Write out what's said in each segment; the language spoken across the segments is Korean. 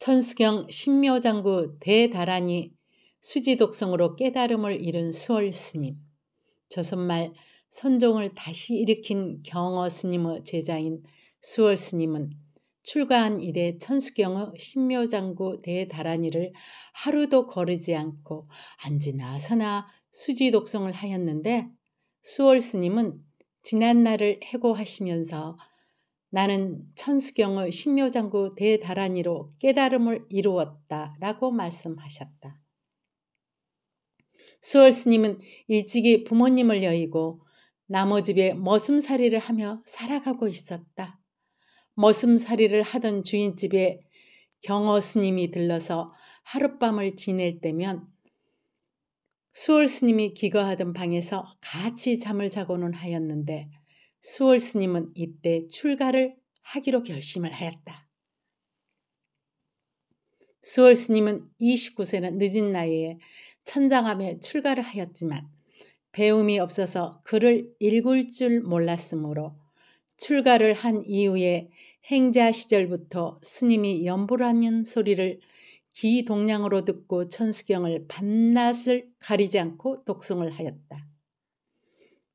천수경 신묘장구 대다란이 수지독성으로 깨달음을 이룬 수월 스님. 조선말 선종을 다시 일으킨 경어 스님의 제자인 수월 스님은 출가한 이래 천수경의 신묘장구 대다란이를 하루도 거르지 않고 앉으나 서나 수지독성을 하였는데 수월 스님은 지난날을 해고하시면서 나는 천수경의 신묘장구 대다란이로 깨달음을 이루었다 라고 말씀하셨다. 수월 스님은 일찍이 부모님을 여의고 나머집에 머슴살이를 하며 살아가고 있었다. 머슴살이를 하던 주인집에 경어 스님이 들러서 하룻밤을 지낼 때면 수월 스님이 기거하던 방에서 같이 잠을 자고는 하였는데 수월 스님은 이때 출가를 하기로 결심을 하였다. 수월 스님은 29세는 늦은 나이에 천장함에 출가를 하였지만 배움이 없어서 글을 읽을 줄 몰랐으므로 출가를 한 이후에 행자 시절부터 스님이 연불하는 소리를 기동량으로 듣고 천수경을 밤낮을 가리지 않고 독송을 하였다.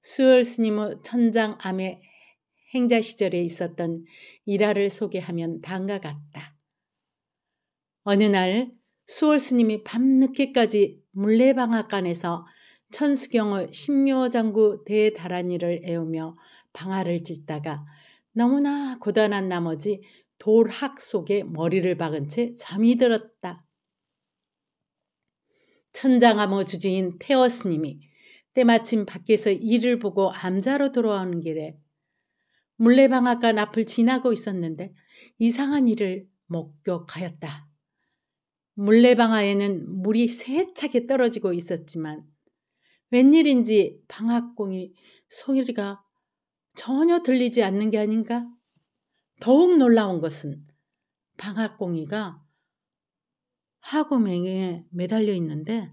수월 스님의 천장 암의 행자 시절에 있었던 일화를 소개하면 다음과 같다. 어느 날 수월 스님이 밤늦게까지 물레방앗간에서 천수경의 신묘장구 대다란이를 애우며 방아를 찢다가 너무나 고단한 나머지 돌학 속에 머리를 박은 채 잠이 들었다. 천장암의 주지인 태어 스님이 때마침 밖에서 일을 보고 암자로 돌아오는 길에 물레방앗간 앞을 지나고 있었는데 이상한 일을 목격하였다. 물레방아에는 물이 세차게 떨어지고 있었지만 웬일인지 방학공이 소리가 전혀 들리지 않는 게 아닌가? 더욱 놀라운 것은 방학공이가 하구맹에 매달려 있는데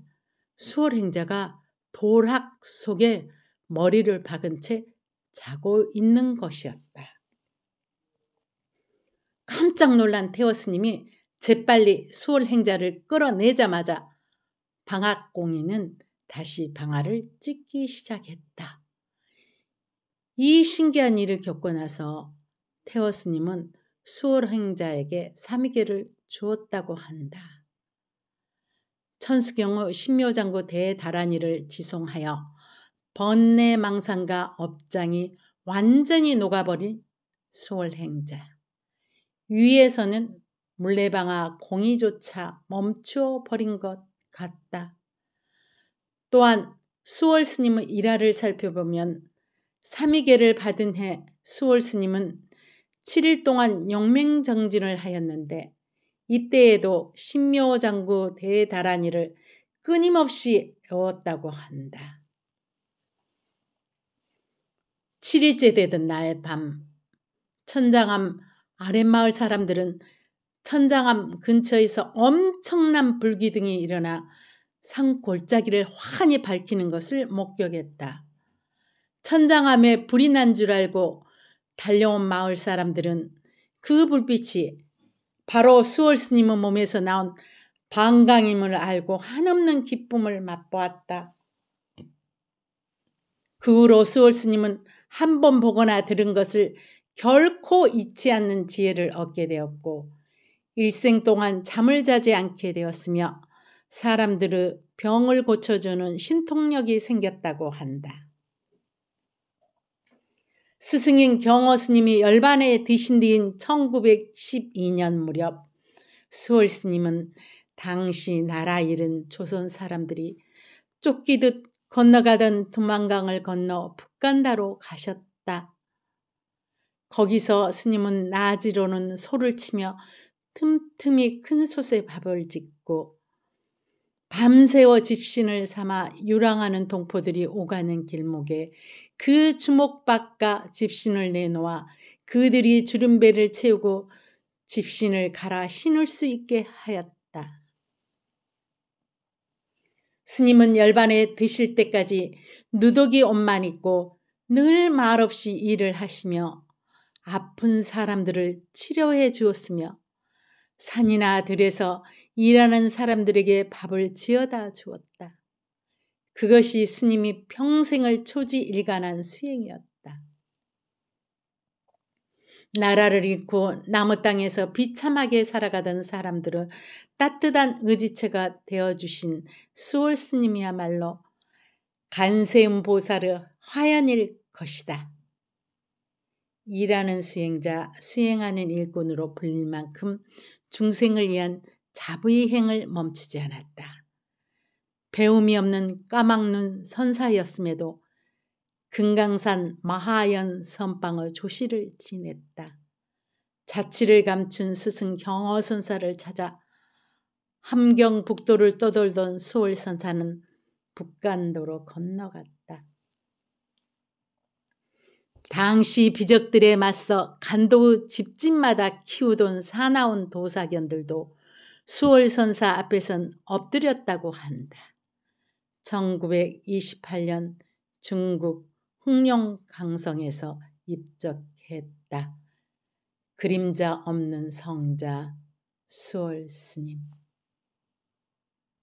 수월행자가 돌학 속에 머리를 박은 채 자고 있는 것이었다. 깜짝 놀란 태워 스님이 재빨리 수월 행자를 끌어내자마자 방학공인은 다시 방아를 찢기 시작했다. 이 신기한 일을 겪고 나서 태워 스님은 수월 행자에게 삼위계를 주었다고 한다. 천수경의 신묘장구 대다란이를 지송하여 번뇌 망상과 업장이 완전히 녹아버린 수월행자. 위에서는 물레방아 공이조차 멈추어 버린 것 같다. 또한 수월 스님의 일화를 살펴보면 삼위계를 받은 해 수월 스님은 7일 동안 영맹정진을 하였는데 이때에도 신묘장구 대다란이를 끊임없이 외웠다고 한다. 7일째 되던 날 밤 천장암 아랫마을 사람들은 천장암 근처에서 엄청난 불기둥이 일어나 산 골짜기를 환히 밝히는 것을 목격했다. 천장암에 불이 난 줄 알고 달려온 마을 사람들은 그 불빛이 바로 수월 스님의 몸에서 나온 방광임을 알고 한없는 기쁨을 맛보았다. 그 후로 수월 스님은 한 번 보거나 들은 것을 결코 잊지 않는 지혜를 얻게 되었고 일생 동안 잠을 자지 않게 되었으며 사람들의 병을 고쳐주는 신통력이 생겼다고 한다. 스승인 경어 스님이 열반에 드신 뒤인 1912년 무렵 수월 스님은 당시 나라 잃은 조선 사람들이 쫓기듯 건너가던 두만강을 건너 북간다로 가셨다. 거기서 스님은 나지로는 소를 치며 틈틈이 큰 솥에 밥을 짓고 밤새워 집신을 삼아 유랑하는 동포들이 오가는 길목에 그 주먹밭과 집신을 내놓아 그들이 주름배를 채우고 집신을 갈아 신을 수 있게 하였다. 스님은 열반에 드실 때까지 누더기 옷만 입고 늘 말없이 일을 하시며 아픈 사람들을 치료해 주었으며 산이나 들에서 일하는 사람들에게 밥을 지어다 주었다. 그것이 스님이 평생을 초지일간한 수행이었다. 나라를 잃고 나무 땅에서 비참하게 살아가던 사람들은 따뜻한 의지체가 되어주신 수월 스님이야말로 간세음 보살의 화연일 것이다. 일하는 수행자, 수행하는 일꾼으로 불릴 만큼 중생을 위한 자부의 행을 멈추지 않았다. 배움이 없는 까막눈 선사였음에도 금강산 마하연 선방의 조시를 지냈다. 자치를 감춘 스승 경어선사를 찾아 함경북도를 떠돌던 수월선사는 북간도로 건너갔다. 당시 비적들에 맞서 간도 집집마다 키우던 사나운 도사견들도 수월선사 앞에선 엎드렸다고 한다. 1928년 중국 홍룡강성에서 입적했다. 그림자 없는 성자 수월 스님